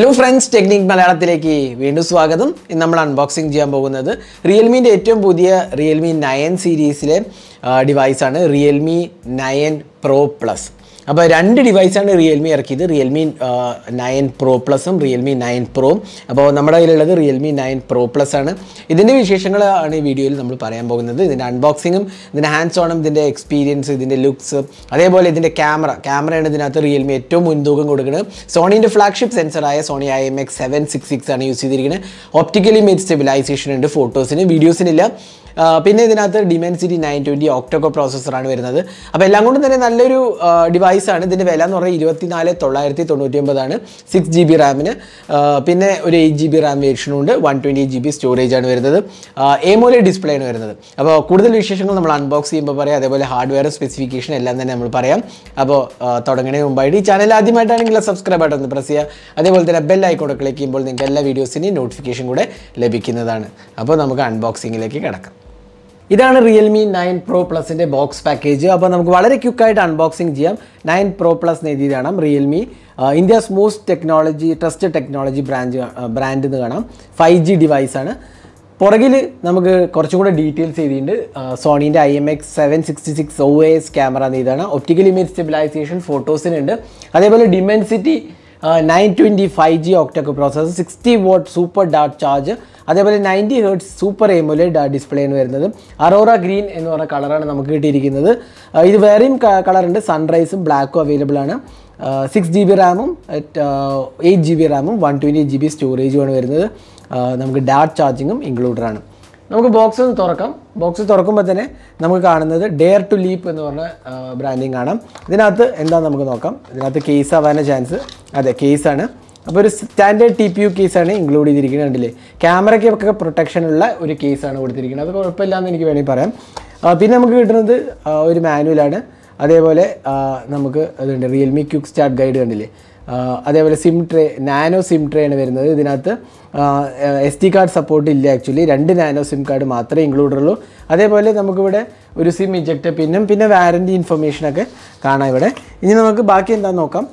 Hello friends technique മലയാളത്തിലേക്ക് വീണ്ടും സ്വാഗതം. ഇന്ന് നമ്മൾ അൺബോക്സിങ് ചെയ്യാൻ പോകുന്നത് റിയൽമിന്റെ ഏറ്റവും പുതിയ റിയൽമി നയൻ സീരീസിലെ ഡിവൈസാണ് റിയൽമി നയൻ പ്രോ പ്ലസ് അപ്പോൾ രണ്ട് ഡിവൈസാണ് റിയൽമി ഇറക്കിയത്. റിയൽമി നയൻ പ്രോ പ്ലസും റിയൽമി നയൻ പ്രോ അപ്പോൾ നമ്മുടെ കയ്യിലുള്ളത് റിയൽമി നയൻ പ്രോ പ്ലസ് ആണ്. ഇതിന്റെ വിശേഷങ്ങളാണ് ഈ വീഡിയോയിൽ നമ്മൾ പറയാൻ പോകുന്നത്. ഇതിന്റെ അൺബോക്സിങ്ങും ഇതിന്റെ ഹാൻഡ്സ് ഓണും ഇതിന്റെ എക്സ്പീരിയൻസ് ഇതിന്റെ ലുക്സ് അതേപോലെ ഇതിന്റെ ക്യാമറ ക്യാമറയാണ് ഇതിനകത്ത് റിയൽമി ഏറ്റവും മുൻതൂക്കം കൊടുക്കുന്നത്. സോണീന്റെ flagship സെൻസറായ Sony I M X seven six six ആണ് യൂസ് ചെയ്തിരിക്കുന്നത്. ഓപ്റ്റിക്കലി ഇമേജ് സ്റ്റെബിലൈസേഷൻ ഉണ്ട് ഫോട്ടോസിന് വീഡിയോസിനില്ല പിന്നെ ഇതിനകത്ത് ഡിമെൻസിറ്റി നയൻ ട്വന്റി ഒക്ടോക്കോ പ്രോസസ്സറാണ് വരുന്നത്. അപ്പോൾ എല്ലാം കൊണ്ടും തന്നെ നല്ലൊരു ഡിവൈസാണ് ഇതിന്റെ വില എന്ന് പറഞ്ഞാൽ ഇരുപത്തിനാല് തൊള്ളായിരത്തി തൊണ്ണൂറ്റി ഒമ്പതാണ് സിക്സ് ജി ബി റാമിന് പിന്നെ ഒരു eight G B RAM വേർഷനുണ്ട് one twenty G B storage ആണ് വരുന്നത്. എമോലെ ഡിസ്പ്ലേ ആണ് വരുന്നത്. അപ്പോൾ കൂടുതൽ വിശേഷങ്ങൾ നമ്മൾ അൺബോക്സ് ചെയ്യുമ്പോൾ പറയാം. അതേപോലെ ഹാർഡ്വെയർ സ്പെസിഫിക്കേഷൻ എല്ലാം തന്നെ നമ്മൾ പറയാം. അപ്പോൾ തുടങ്ങുന്നതിന് മുമ്പായിട്ട് ഈ ചാനൽ ആദ്യമായിട്ടാണെങ്കിൽ സബ്സ്ക്രൈബ് ആയിട്ട് ഒന്ന് പ്രസ് ചെയ്യുക. അതേപോലെ തന്നെ ബെൽ ഐക്കോടെ ക്ലിക്ക് ചെയ്യുമ്പോൾ നിങ്ങൾക്ക് എല്ലാ വീഡിയോസിന്റെയും നോട്ടിഫിക്കേഷൻ കൂടെ ലഭിക്കുന്നതാണ്. അപ്പോൾ നമുക്ക് അൺബോക്സിങ്ങിലേക്ക് കിടക്കാം. ഇതാണ് റിയൽമി നയൻ പ്രോ പ്ലസിന്റെ ബോക്സ് പാക്കേജ് അപ്പോൾ നമുക്ക് വളരെ ക്വിക്കായിട്ട് അൺബോക്സിങ് ചെയ്യാം. നയൻ പ്രോ പ്ലസ് എന്ന് എഴുതി കാണാം. Realme India's most technology trusted technology branch brand എന്ന് കാണാം. ഫൈവ് ജി ഡിവൈസാണ് പുറകിൽ നമുക്ക് കുറച്ചും കൂടെ ഡീറ്റെയിൽസ് എഴുതിയിട്ടുണ്ട്. സോണീന്റെ I M X seven sixty six O S camera എന്ന് ഇതാണ് ഒപ്റ്റിക്കൽ ഇമേജ് സ്റ്റെബിലൈസേഷൻ ഫോട്ടോസിനുണ്ട് അതേപോലെ Dimensity nine twenty five G octa processor sixty watt super dart charge അതേപോലെ ninety hertz super AMOLED display എന്ന് വരുന്നത്. അറോറ ഗ്രീൻ എന്ന് പറഞ്ഞ കളറാണ് നമുക്ക് കിട്ടിയിരിക്കുന്നത്. ഇത് വേറെയും കളറുണ്ട് സൺറൈസും ബ്ലാക്കും അവൈലബിൾ ആണ്. സിക്സ് ജി ബി റാമും എയ്റ്റ് ജി ബി റാമും വൺ ട്വന്റി ജി ബി സ്റ്റോറേജുമാണ് വരുന്നത്. നമുക്ക് ഡാർട്ട് ചാർജിങ്ങും ഇൻക്ലൂഡഡ് ആണ്. നമുക്ക് ബോക്സ് ഒന്ന് തുറക്കാം. ബോക്സ് തുറക്കുമ്പോൾ തന്നെ നമുക്ക് കാണുന്നത് ഡെയർ ടു ലീപ്പ് എന്ന് പറഞ്ഞ ബ്രാൻഡിങ് കാണാം ഇതിനകത്ത് എന്താ നമുക്ക് നോക്കാം. ഇതിനകത്ത് കേസ് ആവാനുള്ള ചാൻസ് അതെ കേസാണ് അപ്പോൾ ഒരു സ്റ്റാൻഡേർഡ് ടി പി യു കേസാണ് ഇൻക്ലൂഡ് ചെയ്തിരിക്കുന്നത് കണ്ടില്ലേ? ക്യാമറയ്ക്കൊക്കെ പ്രൊട്ടക്ഷൻ ഉള്ള ഒരു കേസാണ് കൊടുത്തിരിക്കുന്നത്. അത് കുഴപ്പമില്ല എന്ന് എനിക്ക് വേണമെങ്കിൽ പറയാം. പിന്നെ നമുക്ക് കിട്ടുന്നത് ഒരു മാനുവലാണ് അതേപോലെ നമുക്ക് അതുണ്ട് റിയൽമി ക്യുക്ക് സ്റ്റാർട്ട് ഗൈഡ് കണ്ടില്ലേ? അതേപോലെ SIM tray nano SIM tray ആണ് വരുന്നത്. ഇതിനകത്ത് എസ് ടി കാർഡ് സപ്പോർട്ട് ഇല്ല ആക്ച്വലി രണ്ട് നാനോ സിം കാർഡ് മാത്രമേ ഇൻക്ലൂഡ് ഉള്ളൂ. അതേപോലെ നമുക്കിവിടെ ഒരു സിം ഇജക്റ്റ് പിന്നും പിന്നെ വാറന്റി ഇൻഫർമേഷനൊക്കെ കാണാം ഇവിടെ. ഇനി നമുക്ക് ബാക്കി എന്താണെന്ന് നോക്കാം.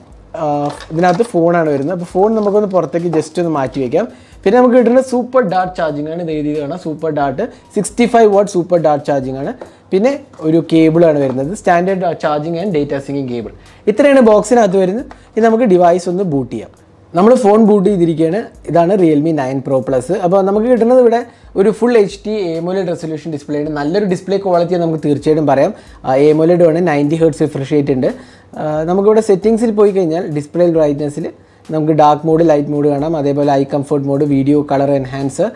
ഇതിനകത്ത് ഫോണാണ് വരുന്നത്. അപ്പോൾ ഫോൺ നമുക്കൊന്ന് പുറത്തേക്ക് ജസ്റ്റ് ഒന്ന് മാറ്റി വയ്ക്കാം പിന്നെ നമുക്ക് കിട്ടുന്നത് സൂപ്പർ ഡാർട്ട് ചാർജിങ് ആണ് ഇത് എഴുതിയത് കാണാം. Super dart sixty five watt super dart charging ആണ്. പിന്നെ ഒരു കേബിളാണ് വരുന്നത്. Standard charging and data syncing cable ഇത്രയാണ് ബോക്സിനകത്ത് വരുന്നത്. ഇനി നമുക്ക് ഡിവൈസ് ഒന്ന് ബൂട്ട് ചെയ്യാം. നമ്മൾ ഫോൺ ബൂട്ട് ചെയ്തിരിക്കുകയാണ്. ഇതാണ് റിയൽമി നയൻ പ്രോ പ്ലസ് അപ്പോൾ നമുക്ക് കിട്ടുന്നത് ഇവിടെ ഒരു full H D AMOLED resolution display ഉണ്ട്. നല്ലൊരു ഡിസ്പ്ലേ ക്വാളിറ്റി നമുക്ക് തീർച്ചയായിട്ടും പറയാം. എമോലഡ് ആണ്. നയന്റി ഹേർട്സ് റിഫ്രഷ് റേറ്റ് ഉണ്ട്. നമുക്കിവിടെ സെറ്റിങ്സിൽ പോയി കഴിഞ്ഞാൽ ഡിസ്പ്ലേ ബ്രൈറ്റ്നസ്സിൽ നമുക്ക് ഡാർക്ക് മോഡ് ലൈറ്റ് മോഡ് കാണാം. അതേപോലെ eye comfort mode video colour enhance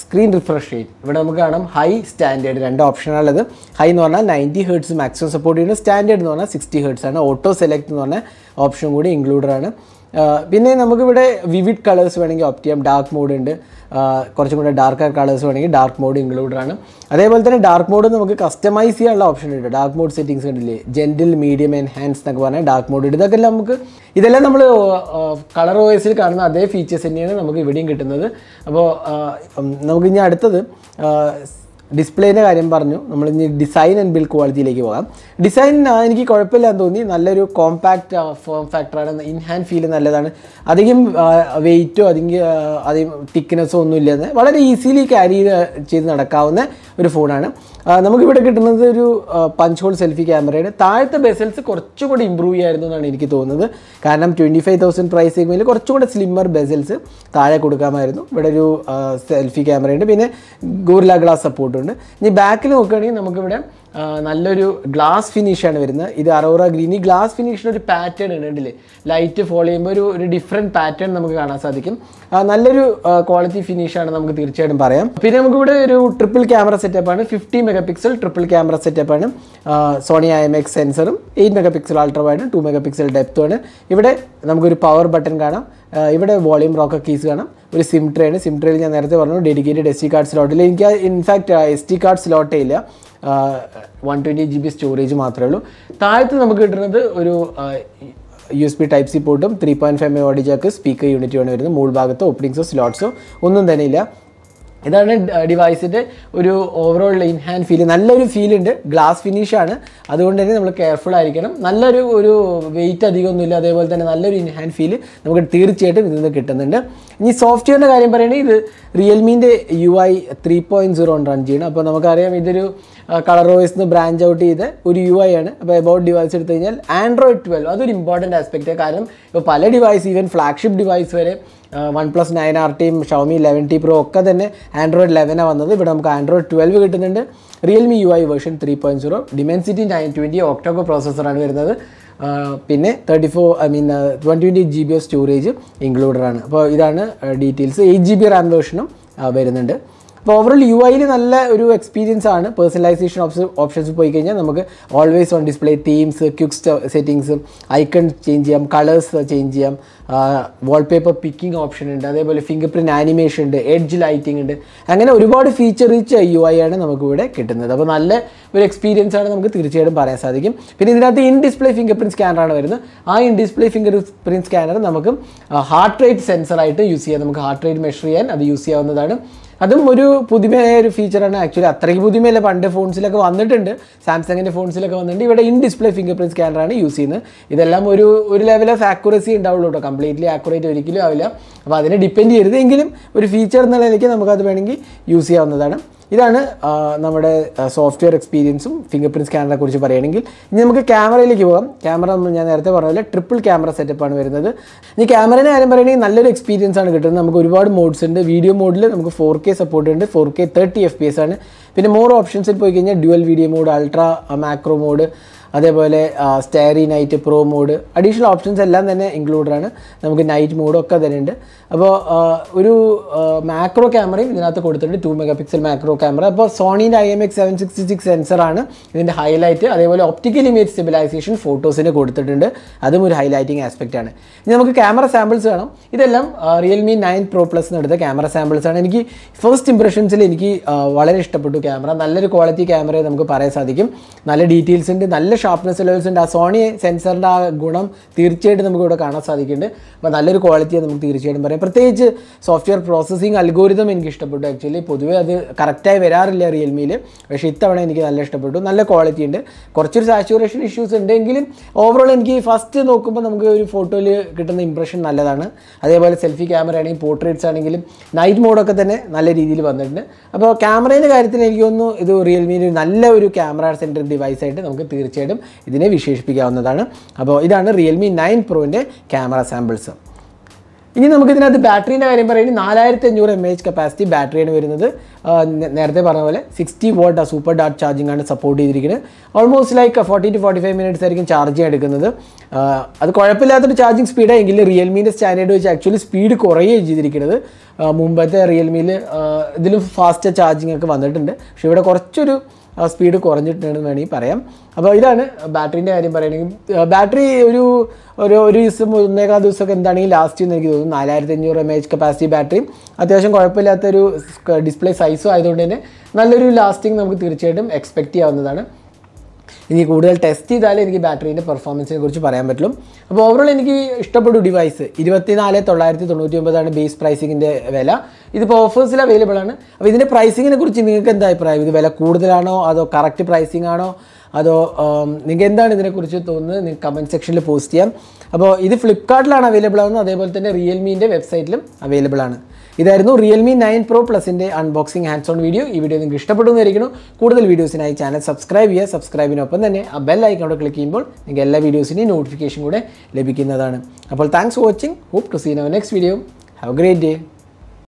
screen refresh rate ഇവിടെ നമുക്ക് കാണാം ഹൈ സ്റ്റാൻഡേർഡ് രണ്ട് ഓപ്ഷനാണുള്ളത് ഹൈ എന്ന് പറഞ്ഞാൽ നയന്റി ഹേർട്സ് മാക്സിമം സപ്പോർട്ട് ചെയ്യുന്നത് സ്റ്റാൻഡേർഡ് എന്ന് പറഞ്ഞാൽ സിക്സ്റ്റി ഹേർട്സ് ആണ്. ഓട്ടോ സെലക്ട് എന്ന് പറഞ്ഞ ഓപ്ഷൻ കൂടി ഇൻക്ലൂഡഡ് ആണ്. പിന്നെ നമുക്കിവിടെ വിവിഡ് കളേഴ്സ് വേണമെങ്കിൽ ഓപ്റ്റ് ചെയ്യാം. ഡാർക്ക് മോഡ് ഉണ്ട്. കുറച്ചും കൂടെ ഡാർക്ക് കളേഴ്സ് വേണമെങ്കിൽ ഡാർക്ക് മോഡ് ഇൻക്ലൂഡഡ് ആണ്. അതേപോലെ തന്നെ ഡാർക്ക് മോഡ് നമുക്ക് കസ്റ്റമൈസ് ചെയ്യാനുള്ള ഓപ്ഷൻ ഉണ്ട്. ഡാർക്ക് മോഡ് സെറ്റിംഗ്സ് ഉണ്ടല്ലേ ജെന്റിൽ മീഡിയം എൻഹാൻസ് എന്നൊക്കെ പറഞ്ഞാൽ ഡാർക്ക് മോഡ് ഉണ്ട്. ഇതൊക്കെ നമുക്ക് ഇതെല്ലാം നമ്മൾ കളർ ഓയസിൽ കാണുന്ന അതേ ഫീച്ചേഴ്സ് തന്നെയാണ് നമുക്ക് ഇവിടെയും കിട്ടുന്നത്. അപ്പോൾ നമുക്ക് ഇനി അടുത്തത് ഡിസ്പ്ലേന്റെ കാര്യം പറഞ്ഞു. നമ്മൾ ഇനി ഡിസൈൻ ആൻഡ് ബിൽഡ് ക്വാളിറ്റിയിലേക്ക് പോകാം. ഡിസൈൻ എനിക്ക് കുഴപ്പമില്ലാന്ന് തോന്നി. നല്ലൊരു കോമ്പാക്റ്റ് ഫോം ഫാക്ടറാണ് ഇൻ ഹാൻഡ് ഫീൽ നല്ലതാണ്. അധികം വെയിറ്റോ അധികം അധികം തിക്നെസ്സോ ഒന്നും ഇല്ലാതെ വളരെ ഈസിലി ക്യാരി ചെയ്ത് നടക്കാവുന്ന ഒരു ഫോണാണ് നമുക്കിവിടെ കിട്ടുന്നത് ഒരു പഞ്ച് ഹോൾ സെൽഫി ക്യാമറയാണ് താഴത്തെ ബെസൽസ് കുറച്ചുകൂടി ഇമ്പ്രൂവ് ചെയ്യായിരുന്നു എന്നാണ് എനിക്ക് തോന്നുന്നത്. കാരണം ട്വന്റി ഫൈവ് തൗസൻഡ് പ്രൈസ് ചെയ്യുമ്പോൾ കുറച്ചുകൂടെ സ്ലിമ്മർ ബെസൽസ് താഴെ കൊടുക്കാമായിരുന്നു. ഇവിടെ ഒരു സെൽഫി ക്യാമറയുണ്ട്. പിന്നെ ഗൂർല ഗ്ലാസ് സപ്പോർട്ടുണ്ട് ഇനി ബാക്കിൽ നോക്കുകയാണെങ്കിൽ നമുക്കിവിടെ നല്ലൊരു ഗ്ലാസ് ഫിനിഷാണ് വരുന്നത്. ഇത് അറോറ ഗ്രീൻ ഈ ഗ്ലാസ് ഫിനിഷിന് ഒരു പാറ്റേൺ ഉണ്ട് കണ്ടില്ലേ? ലൈറ്റ് ഫോൾ ചെയ്യുമ്പോൾ ഒരു ഒരു ഡിഫറെന്റ് പാറ്റേൺ നമുക്ക് കാണാൻ സാധിക്കും. നല്ലൊരു ക്വാളിറ്റി ഫിനിഷാണ് നമുക്ക് തീർച്ചയായിട്ടും പറയാം. പിന്നെ നമുക്കിവിടെ ഒരു ട്രിപ്പിൾ ക്യാമറ സെറ്റപ്പാണ് fifty megapixel triple camera സെറ്റപ്പാണ് സോണി ഐ എം എക്സ് സെൻസറും എയ്റ്റ് മെഗാ പിക്സൽ അൾട്രാ വൈഡും ടു മെഗാ പിക്സൽ ഡെപ്തുമാണ് ഇവിടെ നമുക്കൊരു പവർ ബട്ടൺ കാണാം. ഇവിടെ വോളിയം റോക്കർ കീസ് കാണാം. ഒരു സിം ട്രേ ആണ്. സിം ട്രേയിൽ ഞാൻ നേരത്തെ പറഞ്ഞു ഡെഡിക്കേറ്റഡ് എസ് ടി കാർഡ് സ്ലോട്ടിൽ എനിക്ക് in fact S T card സ്ലോട്ടേ ഇല്ല. One twenty G B storage മാത്രമേ ഉള്ളൂ. താഴത്ത് നമുക്ക് കിട്ടുന്നത് ഒരു U S B type C പോർട്ടും three point five audio jack speaker യൂണിറ്റുമാണ് വരുന്നത്. മുകൾ ഭാഗത്ത് ഓപ്പണിങ്സോ സ്ലോട്ട്സോ ഒന്നും തന്നെ ഇല്ല. ഇതാണ് ഡിവൈസിന്റെ ഒരു ഓവറോൾ ഇൻ ഹാൻഡ് ഫീൽ നല്ലൊരു ഫീൽ ഉണ്ട്. ഗ്ലാസ് ഫിനിഷ് ആണ്. അതുകൊണ്ട് തന്നെ നമ്മൾ കെയർഫുൾ ആയിരിക്കണം. നല്ലൊരു ഒരു വെയിറ്റ് അധികമൊന്നുമില്ല. അതേപോലെ തന്നെ നല്ലൊരു ഇൻ ഹാൻഡ് ഫീൽ നമുക്ക് തീർച്ചയായിട്ടും ഇതിൽ നിന്ന് കിട്ടുന്നുണ്ട്. ഇനി സോഫ്റ്റ്വെയറിന്റെ കാര്യം പറയുകയാണെങ്കിൽ ഇത് റിയൽമീന്റെ U I three point zero run ചെയ്യണം. അപ്പോൾ നമുക്കറിയാം ഇതൊരു കളർ വോയിസ് നിന്ന് ബ്രാഞ്ച് ഔട്ട് ചെയ്ത് ഒരു യു ഐ ആണ്. അപ്പോൾ എബൌട്ട് ഡിവൈസ് എടുത്തു കഴിഞ്ഞാൽ ആൻഡ്രോയിഡ് ട്വൽവ് അതൊരു ഇമ്പോർട്ടന്റ് ആസ്പെക്റ്റ് കാരണം ഇപ്പോൾ പല ഡിവൈസ് ഈവൻ ഫ്ലാഗ്ഷിപ്പ് ഡിവൈസ് വരെ വൺ പ്ലസ് നയൻ ആർ ടിയും ഷവമി ലെവൻ ടി പ്രോ ഒക്കെ തന്നെ ആൻഡ്രോയിഡ് ലെവനാണ് വന്നത്. ഇവിടെ നമുക്ക് ആൻഡ്രോയിഡ് ട്വൽവ് കിട്ടുന്നുണ്ട്. Realme U I version three point zero Dimensity nine twenty October പ്രോസസ്സറാണ് വരുന്നത്. പിന്നെ thirty four I mean one twenty G B of storage included ആണ്. അപ്പോൾ ഇതാണ് details eight G B RAM വേർഷനും വരുന്നുണ്ട്. അപ്പോൾ ഓവറോൾ യു ഐയിൽ നല്ല ഒരു എക്സ്പീരിയൻസ് ആണ്. പേഴ്സണലൈസേഷൻ ഓപ്ഷൻ ഓപ്ഷൻസ് പോയി കഴിഞ്ഞാൽ നമുക്ക് always on display themes quick settings icon change ചെയ്യാം കളേഴ്സ് ചേഞ്ച് ചെയ്യാം. വാൾപേപ്പർ പിക്കിംഗ് ഓപ്ഷൻ ഉണ്ട്. അതേപോലെ ഫിംഗർ പ്രിന്റ് ആനിമേഷൻ ഉണ്ട് എഡ്ജ് ലൈറ്റിംഗ് ഉണ്ട്. അങ്ങനെ ഒരുപാട് ഫീച്ചർ റിച്ച് യു ഐ ആണ് നമുക്കിവിടെ കിട്ടുന്നത്. അപ്പോൾ നല്ല ഒരു എക്സ്പീരിയൻസ് ആണ് നമുക്ക് തീർച്ചയായിട്ടും പറയാൻ സാധിക്കും. പിന്നെ ഇതിനകത്ത് ഇൻ ഡിസ്പ്ലേ ഫിംഗർ പ്രിന്റ് സ്കാനറാണ് വരുന്നത്. ആ in display fingerprint scanner നമുക്ക് ഹാർട്ട് റേറ്റ് സെൻസറായിട്ട് യൂസ് ചെയ്യാം. നമുക്ക് ഹാർട്ട് റേറ്റ് മെഷർ ചെയ്യാൻ അത് യൂസ് ചെയ്യാവുന്നതാണ്. അതും ഒരു പുതുമയായ ഒരു ഫീച്ചറാണ് ആക്ച്വലി അത്രയ്ക്ക് പുതുമയല്ല. പണ്ട് ഫോൺസിലൊക്കെ വന്നിട്ടുണ്ട്. സാംസങ്ങിന്റെ ഫോൺസിലൊക്കെ വന്നിട്ടുണ്ട്. ഇവിടെ ഇൻ ഡിസ്പ്ലേ ഫിംഗർ പ്രിന്റ് സ്കാനറാണ് യൂസ് ചെയ്യുന്നത്. ഇതെല്ലാം ഒരു ഒരു ലെവൽ ഓഫ് ആക്യുറസി ഉണ്ടാവുള്ളൂ കേട്ടോ കംപ്ലീറ്റ്ലി ആക്യുറേറ്റ് ഒരിക്കലും ആവില്ല. അപ്പോൾ അതിനെ ഡിപ്പെൻഡ് ചെയ്യരുത്. എങ്കിലും ഒരു ഫീച്ചർ എന്നുള്ള നിലയ്ക്ക് നമുക്കത് വേണമെങ്കിൽ യൂസ് ചെയ്യാവുന്നതാണ്. ഇതാണ് നമ്മുടെ സോഫ്റ്റ്വെയർ എക്സ്പീരിയൻസും ഫിംഗർ പ്രിന്റ് സ്കാനറെ കുറിച്ച് പറയുകയാണെങ്കിൽ. ഇനി നമുക്ക് ക്യാമറയിലേക്ക് പോകാം. ക്യാമറ നമ്മൾ ഞാൻ നേരത്തെ പറഞ്ഞ ട്രിപ്പിൾ ക്യാമറ സെറ്റപ്പാണ് വരുന്നത്. ഇനി ക്യാമറേനെ കാര്യം പറയുകയാണെങ്കിൽ നല്ലൊരു എക്സ്പീരിയൻസ് ആണ് കിട്ടുന്നത്. നമുക്ക് ഒരുപാട് മോഡ്സ് ഉണ്ട്. വീഡിയോ മോഡിൽ നമുക്ക് ഫോർ കെ സപ്പോർട്ട് ഉണ്ട്. Four K thirty F P S ആണ്. പിന്നെ മോർ ഓപ്ഷൻസിൽ പോയി കഴിഞ്ഞാൽ dual video mode ultra macro mode അതേപോലെ starry night pro mode additional options എല്ലാം തന്നെ ഇൻക്ലൂഡഡ് ആണ്. നമുക്ക് നൈറ്റ് മോഡൊക്കെ ഉണ്ട് അപ്പോൾ ഒരു മാക്രോ ക്യാമറയും ഇതിനകത്ത് കൊടുത്തിട്ടുണ്ട്. Two megapixel macro camera അപ്പോൾ സോണീന്റെ I M X seven sixty six സെൻസറാണ് ഇതിന്റെ ഹൈലൈറ്റ് അതേപോലെ ഒപ്റ്റിക്കൽ ഇമേജ് സ്റ്റെബിലൈസേഷൻ ഫോട്ടോസിന് കൊടുത്തിട്ടുണ്ട്. അതും ഒരു ഹൈലൈറ്റിംഗ് ആസ്പെക്റ്റ് ആണ്. ഇനി നമുക്ക് ക്യാമറ സാമ്പിൾസ് വേണം ഇതെല്ലാം റിയൽമി നയൻ പ്രോ പ്ലസ് എടുത്ത ക്യാമറ സാമ്പിൾസ് ആണ്. എനിക്ക് ഫസ്റ്റ് ഇംപ്രഷൻസിൽ എനിക്ക് വളരെ ഇഷ്ടപ്പെട്ടു ക്യാമറ നല്ലൊരു ക്വാളിറ്റി ക്യാമറയെ നമുക്ക് പറയാൻ സാധിക്കും. നല്ല ഡീറ്റെയിൽസ് ഉണ്ട്. നല്ല ഷാർപ്നെസ് ലെവൽസ് ഉണ്ട്. ആ സോണി സെൻസറിന്റെ ആ ഗുണം തീർച്ചയായിട്ടും നമുക്ക് ഇവിടെ കാണാൻ സാധിക്കുന്നുണ്ട്. അപ്പോൾ നല്ലൊരു ക്വാളിറ്റിയാണ് നമുക്ക് തീർച്ചയായിട്ടും പറയാം. പ്രത്യേകിച്ച് സോഫ്റ്റ്വെയർ പ്രോസസ്സിംഗ് അൽഗോരിതം എനിക്ക് ഇഷ്ടപ്പെട്ടു. ആക്ച്വലി പൊതുവേ അത് കറക്റ്റായി വരാറില്ല റിയൽമിയിൽ പക്ഷേ ഇത്തവണ എനിക്ക് നല്ല ഇഷ്ടപ്പെട്ടു. നല്ല ക്വാളിറ്റി ഉണ്ട്. കുറച്ചൊരു സാച്ചുറേഷൻ ഇഷ്യൂസ് ഉണ്ടെങ്കിലും ഓവറോൾ എനിക്ക് ഫസ്റ്റ് നോക്കുമ്പോൾ നമുക്ക് ഒരു ഫോട്ടോയിൽ കിട്ടുന്ന ഇമ്പ്രഷൻ നല്ലതാണ്. അതേപോലെ സെൽഫി ക്യാമറ ആണെങ്കിലും പോർട്രേറ്റ്സ് ആണെങ്കിലും നൈറ്റ് മോഡൊക്കെ തന്നെ നല്ല രീതിയിൽ വന്നിട്ടുണ്ട്. അപ്പോൾ ക്യാമറയുടെ കാര്യത്തിൽ എനിക്ക് തോന്നുന്നു ഇത് റിയൽമിയിൽ നല്ല ഒരു ക്യാമറ സെന്റർ ഡിവൈസ് ആയിട്ട് നമുക്ക് തീർച്ചയായിട്ടും ഇതിനെ വിശേഷിപ്പിക്കാവുന്നതാണ്. അപ്പോൾ ഇതാണ് റിയൽമി നയൻ പ്രോന്റെ ക്യാമറ സാമ്പിൾസ് ഇനി നമുക്ക് ഇതിനകത്ത് ബാറ്ററീന്റെ കാര്യം പറയുന്നത് നാലായിരത്തി അഞ്ഞൂറ് എം എച്ച് കപ്പാസിറ്റി ബാറ്ററിയാണ് വരുന്നത്. നേരത്തെ പറഞ്ഞ പോലെ സിക്സ്റ്റി വോട്ട് സൂപ്പർ ഡാറ്റ് ചാർജിംഗ് ആണ് സപ്പോർട്ട് ചെയ്തിരിക്കുന്നത് almost like forty two forty five minutes ആയിരിക്കും ചാർജ് എടുക്കുന്നത്. അത് കുഴപ്പമില്ലാത്തൊരു ചാർജിങ് സ്പീഡാണ് എങ്കിലും റിയൽമീന്റെ സ്റ്റാൻഡേർഡ് വെച്ച് ആക്ച്വലി സ്പീഡ് കുറയുകയും ചെയ്തിരിക്കുന്നത് മുമ്പത്തെ റിയൽമിയിൽ ഇതിലും ഫാസ്റ്റ് ചാർജിങ് ഒക്കെ വന്നിട്ടുണ്ട്. പക്ഷേ ഇവിടെ കുറച്ചൊരു സ്പീഡ് കുറഞ്ഞിട്ടുണ്ടെന്ന് വേണമെങ്കിൽ പറയാം. അപ്പോൾ ഇതാണ് ബാറ്ററിന്റെ കാര്യം പറയുകയാണെങ്കിൽ ബാറ്ററി ഒരു ഒരു ഒരു ദിവസം ഒന്നേക്കാൾ ദിവസമൊക്കെ എന്താണെങ്കിൽ ലാസ്റ്റ് എന്ന് എനിക്ക് തോന്നുന്നു നാലായിരത്തി അഞ്ഞൂറ് എം എച്ച് കപ്പാസിറ്റി ബാറ്ററി അത്യാവശ്യം കുഴപ്പമില്ലാത്തൊരു ഡിസ്പ്ലേ സൈസും ആയതുകൊണ്ട് തന്നെ നല്ലൊരു ലാസ്റ്റിംഗ് നമുക്ക് തീർച്ചയായിട്ടും എക്സ്പെക്റ്റ് ചെയ്യാവുന്നതാണ്. ഇനി കൂടുതൽ ടെസ്റ്റ് ചെയ്താലേ എനിക്ക് ബാറ്ററീന്റെ പെർഫോമൻസിനെ കുറിച്ച് പറയാൻ പറ്റും അപ്പോൾ ഓവറോൾ എനിക്ക് ഇഷ്ടപ്പെട്ടു ഡിവൈസ് ഇരുപത്തിനാല് തൊള്ളായിരത്തി തൊണ്ണൂറ്റി ഒമ്പതാണ് ബേസ് പ്രൈസിങ്ങിന്റെ വില ഇതിപ്പോൾ ഓഫേഴ്സിൽ അവൈലബിൾ ആണ്. അപ്പോൾ ഇതിന്റെ പ്രൈസിങ്ങിനെ കുറിച്ച് നിങ്ങൾക്ക് എന്താ അഭിപ്രായം? ഇത് വില കൂടുതലാണോ? അതോ കറക്റ്റ് പ്രൈസിംഗ് ആണോ? അതോ നിങ്ങൾക്ക് എന്താണ് ഇതിനെക്കുറിച്ച് തോന്നുന്നത്? നിങ്ങൾക്ക് കമന്റ് സെക്ഷനിൽ പോസ്റ്റ് ചെയ്യാം. അപ്പോൾ ഇത് ഫ്ലിപ്കാർട്ടിലാണ് അവൈലബിൾ ആവുന്നത്. അതേപോലെ തന്നെ റിയൽമീന്റെ വെബ്സൈറ്റിലും അവൈലബിൾ ആണ്. ഇതായിരുന്നു റിയൽമി നയൻ പ്രോ പ്ലസിന്റെ അൺബോക്സിംഗ് ഹാൻഡ്സ് ഓൺ വീഡിയോ ഈ വീഡിയോ നിങ്ങൾക്ക് ഇഷ്ടപ്പെട്ടു എന്നായിരിക്കുന്നു കൂടുതൽ വീഡിയോസിനായി ചാനൽ സബ്സ്ക്രൈബ് ചെയ്യുക. സബ്സ്ക്രൈബിനൊപ്പം തന്നെ ആ ബെൽ ഐക്കോടെ ക്ലിക്ക് ചെയ്യുമ്പോൾ നിങ്ങൾക്ക് എല്ലാ വീഡിയോസിന്റെയും നോട്ടിഫിക്കേഷൻ കൂടെ ലഭിക്കുന്നതാണ്. അപ്പോൾ thanks for watching hope to seen our next video have a great day